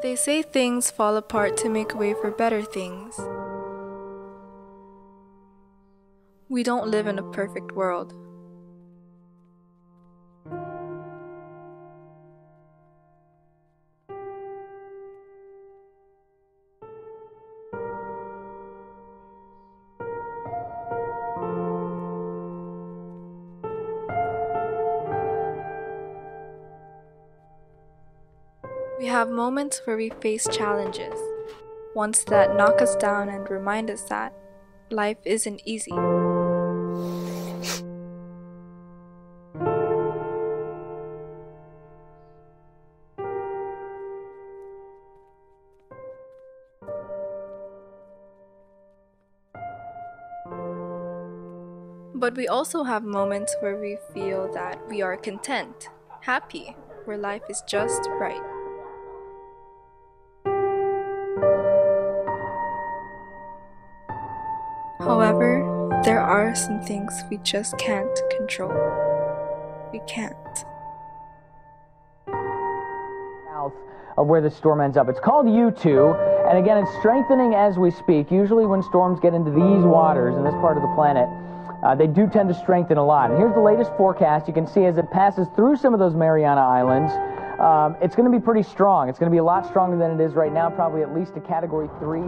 They say things fall apart to make way for better things. We don't live in a perfect world. We have moments where we face challenges, ones that knock us down and remind us that life isn't easy. But we also have moments where we feel that we are content, happy, where life is just right. However, there are some things we just can't control. We can't. South of where the storm ends up. It's called Yutu, and again, it's strengthening as we speak. Usually, when storms get into these waters in this part of the planet, uh, they do tend to strengthen a lot. And here's the latest forecast. You can see as it passes through some of those Mariana Islands, um, it's going to be pretty strong. It's going to be a lot stronger than it is right now, probably at least a Category 3.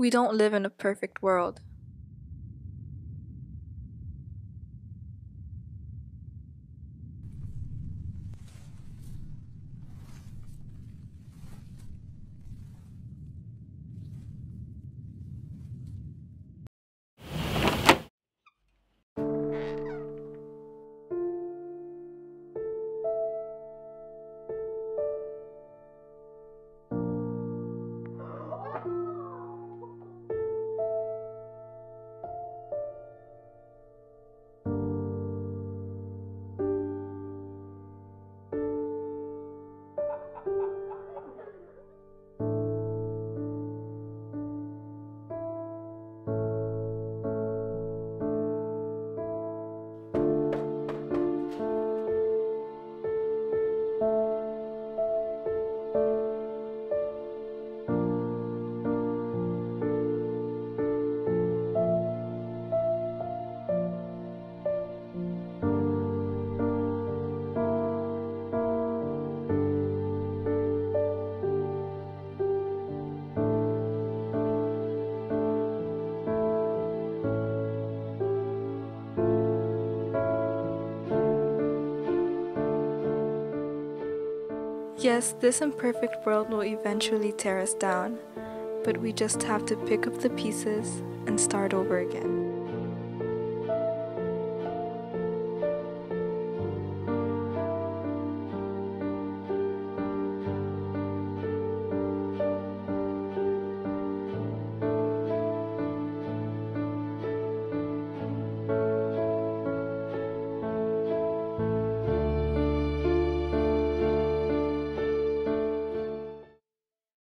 We don't live in a perfect world. Yes, this imperfect world will eventually tear us down, but we just have to pick up the pieces and start over again.